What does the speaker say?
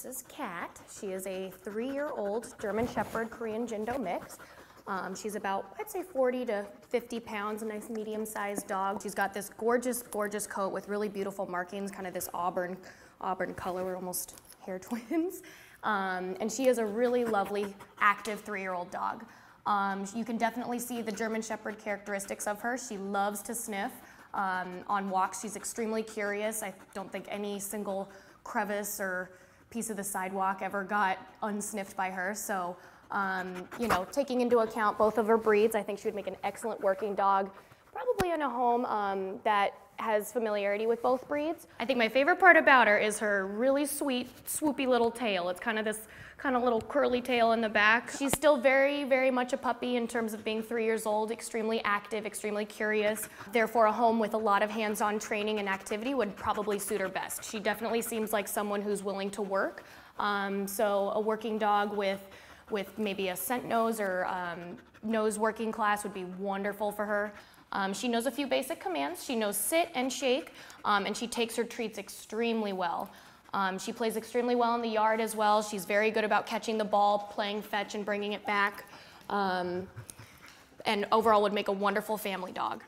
This is Kat. She is a three-year-old German Shepherd Korean Jindo mix. Um, she's about, I'd say 40 to 50 pounds, a nice medium-sized dog. She's got this gorgeous, gorgeous coat with really beautiful markings, kind of this auburn, auburn color. We're almost hair twins. Um, and she is a really lovely, active three-year-old dog. Um, you can definitely see the German Shepherd characteristics of her. She loves to sniff. Um, on walks, she's extremely curious. I don't think any single crevice or piece of the sidewalk ever got unsniffed by her. So, um, you know, taking into account both of her breeds, I think she would make an excellent working dog, probably in a home um, that has familiarity with both breeds. I think my favorite part about her is her really sweet, swoopy little tail. It's kind of this kind of little curly tail in the back. She's still very, very much a puppy in terms of being three years old, extremely active, extremely curious. Therefore, a home with a lot of hands-on training and activity would probably suit her best. She definitely seems like someone who's willing to work. Um, so a working dog with with maybe a scent nose or um, nose working class would be wonderful for her. Um, she knows a few basic commands. She knows sit and shake, um, and she takes her treats extremely well. Um, she plays extremely well in the yard as well. She's very good about catching the ball, playing fetch, and bringing it back. Um, and overall would make a wonderful family dog.